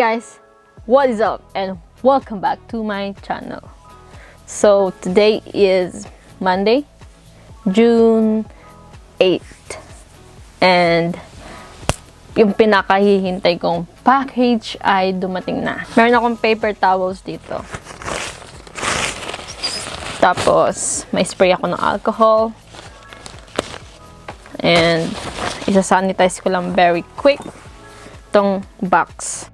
guys, what is up and welcome back to my channel. So today is Monday, June 8th and yung pinakahihintay kong package ay dumating na. Meron akong paper towels dito. Tapos, may spray ako ng alcohol. And, isa-sanitize ko lang very quick itong box.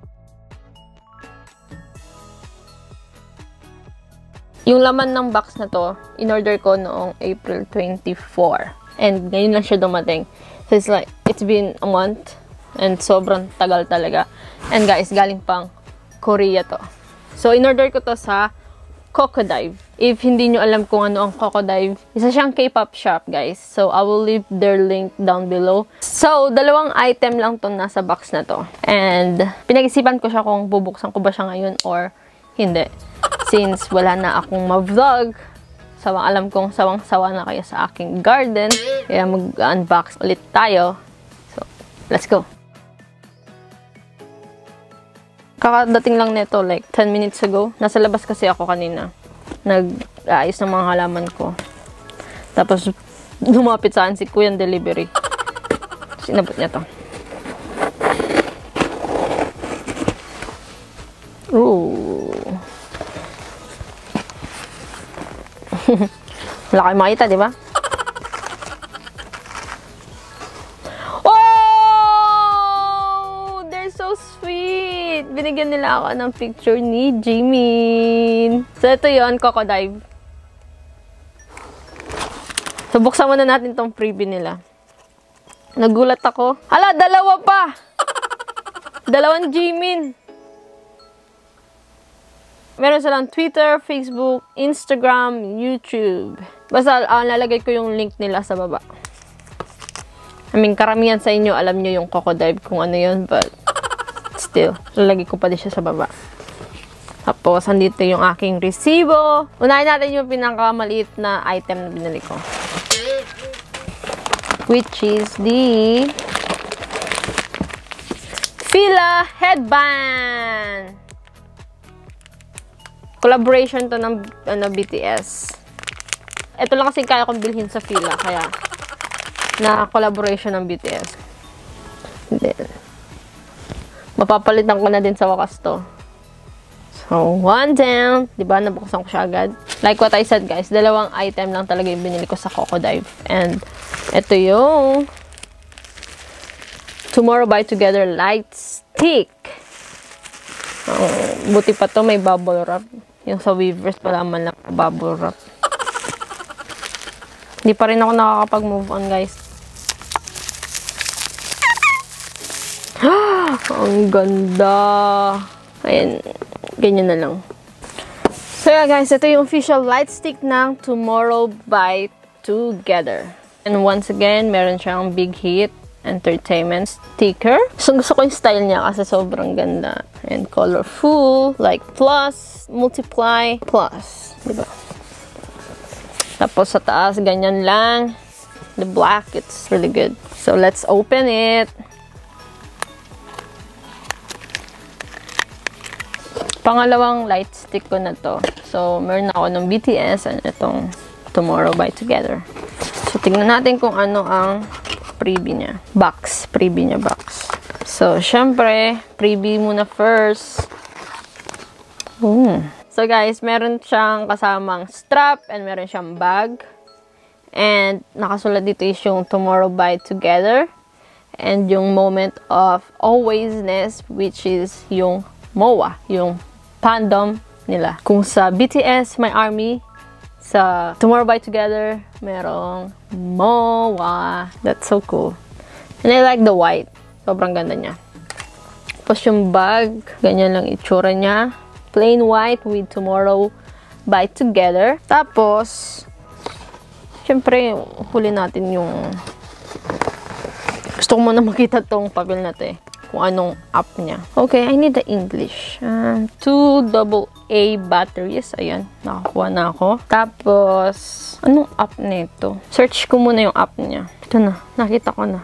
Yung laman ng box na to, in-order ko noong April 24. And ngayon lang siya dumating. So it's like, it's been a month. And sobrang tagal talaga. And guys, galing pang Korea to. So in-order ko to sa Cocodive. If hindi nyo alam kung ano ang Cocodive, isa siyang K-pop shop, guys. So, I will leave their link down below. So, dalawang item lang to nasa box na to. And, pinag-isipan ko siya kung bubuksan ko ba siya ngayon or hindi. Since wala na akong ma-vlog, sawang alam kong sawang-sawa na kayo sa aking garden, kaya mag-unbox ulit tayo. So, let's go! Kakadating lang nito like 10 minutes ago. Nasa labas kasi ako kanina. Nag-aayos ng mga halaman ko. Tapos, lumapit saan si Kuya Delivery. Sinabot niya to. Ooh. Kayo makita, di ba? Oh! They're so sweet! Binigyan nila ako ng picture ni Jimin. So, ito yon Coco Dive. So, buksan muna natin tong freebie nila. Nagulat ako. Hala, dalawa pa! Dalawang Jimin. Meron silang Twitter, Facebook, Instagram, YouTube. Basta uh, lalagay ko yung link nila sa baba. I mean, karamihan sa inyo, alam nyo yung Coco Dive kung ano yun, but still, lalagay ko pa din siya sa baba. Tapos, andito yung aking resibo. Unahin natin yung pinakamaliit na item na binili ko. Which is the Fila Headband! Collaboration to ng ano, BTS. Ito lang kasi kaya kong bilhin sa Fila, kaya na collaboration ng BTS. Then, mapapalitan ko na din sa wakas to. So, one down. Diba? Nabuksan ko siya agad. Like what I said, guys, dalawang item lang talaga yung binili ko sa Coco Dive. And, ito yung Tomorrow by Together Light Stick. Oh, buti pa to may bubble wrap. Yung sa Weavers, wala man lang bubble wrap. Hindi pa rin ako nakakapag-move on, guys. Ang ganda. Ayan. Ganyan na lang. So, yeah, guys. Ito yung official light stick ng Tomorrow by Together. And once again, meron siyang big hit entertainment sticker. So, gusto ko yung style niya kasi sobrang ganda. And colorful, like plus, multiply, plus. Diba? Tapos sa taas, ganyan lang. The black, it's really good. So, let's open it. Pangalawang light stick ko na to. So, meron ako ng BTS and itong Tomorrow by Together. So, tingnan natin kung ano ang freebie niya. Box. Freebie niya box. So, syempre, freebie muna first. Mm. So, guys, meron siyang kasamang strap and meron siyang bag. And, nakasulat dito is yung Tomorrow by Together. And yung moment of alwaysness, which is yung MOA, yung fandom nila. Kung sa BTS, may ARMY, sa Tomorrow by Together, merong MOA. That's so cool. And I like the white. Sobrang ganda niya. Tapos yung bag, ganyan lang itsura niya. Plain white with Tomorrow by Together. Tapos, syempre, huli natin yung... Gusto ko muna makita tong papel na to eh. Kung anong app niya. Okay, I need the English. Uh, two double A batteries. Ayan, nakakuha na ako. Tapos, anong app nito? Search ko muna yung app niya. Ito na, nakita ko na.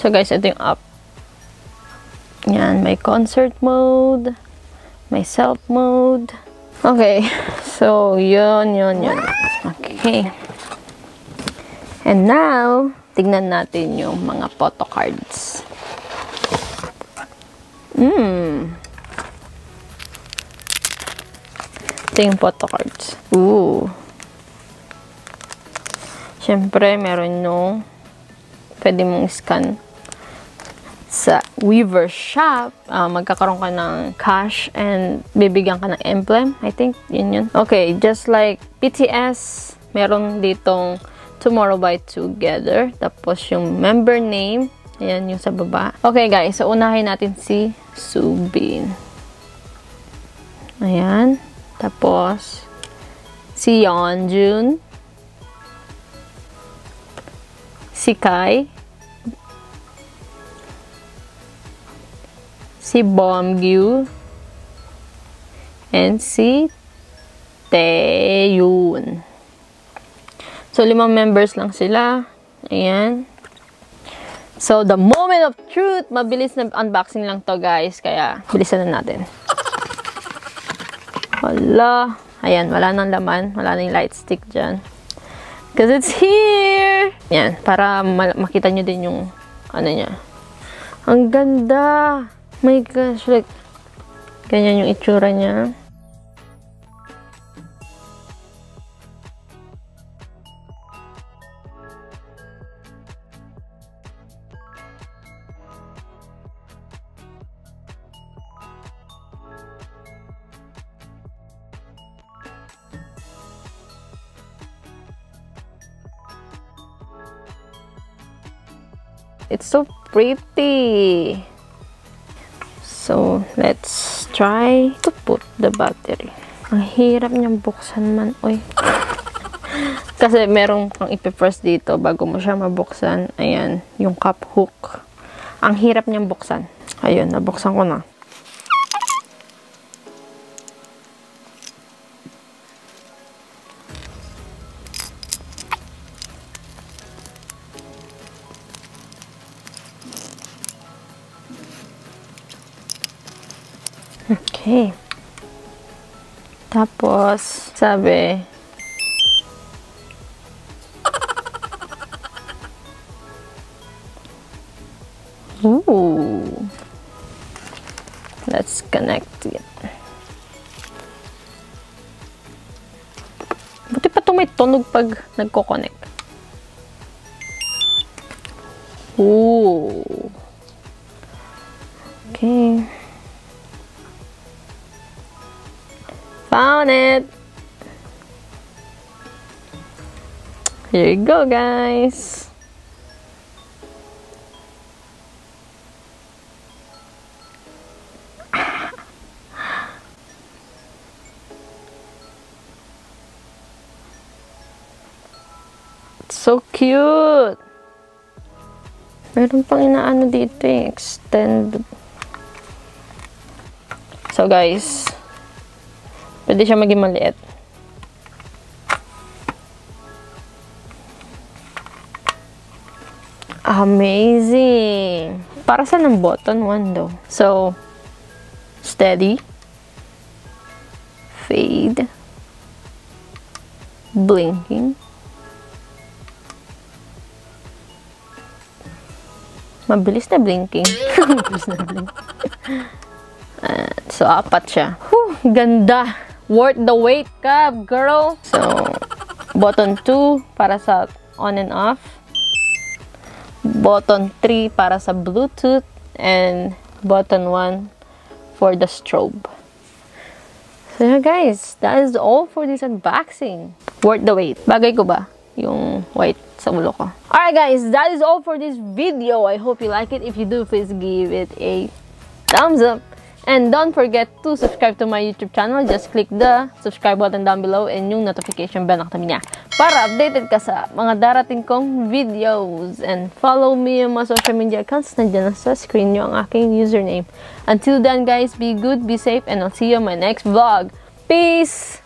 So guys, ito yung app. Yan, may concert mode. May self mode. Okay. So, yun, yun, yun. Okay. And now, tignan natin yung mga photo cards. Mmm. Ito yung photo cards. Ooh. Siyempre, meron yung pwede mong scan sa Weaver Shop. Uh, magkakaroon ka ng cash and bibigyan ka ng emblem. I think, yun yun. Okay, just like BTS, meron ditong Tomorrow by Together. Tapos yung member name, ayan yung sa baba. Okay guys, so unahin natin si Subin. Ayan. Tapos, si Yeonjun. Si Kai. Si Bomgyu. And si Taeyun. So, limang members lang sila. Ayan. So, the moment of truth. Mabilis na unboxing lang to guys. Kaya, bilisan na natin. Hala. Ayan, wala nang laman. Wala nang light stick dyan. Because it's here! Yan, para makita nyo din yung ano niya. Ang ganda! My gosh, like, ganyan yung itsura niya. It's so pretty. So, let's try to put the battery. Ang hirap niyang buksan man. Uy. Kasi merong kang ipipress dito bago mo siya mabuksan. Ayan, yung cup hook. Ang hirap niyang buksan. Ayun, nabuksan ko na. Okay. Tapos, sabi, Ooh. Let's connect it. Buti pa ito may tunog pag nagko-connect. Ooh. Okay. Found it! Here you go, guys! So cute! Meron pang inaano dito eh, extend. So guys, Pwede siya maging maliit. Amazing! Para sa ng button one daw. So, steady, fade, blinking, mabilis na blinking. mabilis na blinking. Uh, so, apat siya. Whew, ganda! Worth the wait ka, girl. So, button 2 para sa on and off. Button 3 para sa Bluetooth. And button 1 for the strobe. So, yeah, guys, that is all for this unboxing. Worth the wait. Bagay ko ba? Yung white sa ulo ko. Alright, guys, that is all for this video. I hope you like it. If you do, please give it a thumbs up. And don't forget to subscribe to my YouTube channel. Just click the subscribe button down below and yung notification bell na katabi niya. Para updated ka sa mga darating kong videos. And follow me yung mga social media accounts. Nandiyan na sa screen nyo ang aking username. Until then guys, be good, be safe, and I'll see you on my next vlog. Peace!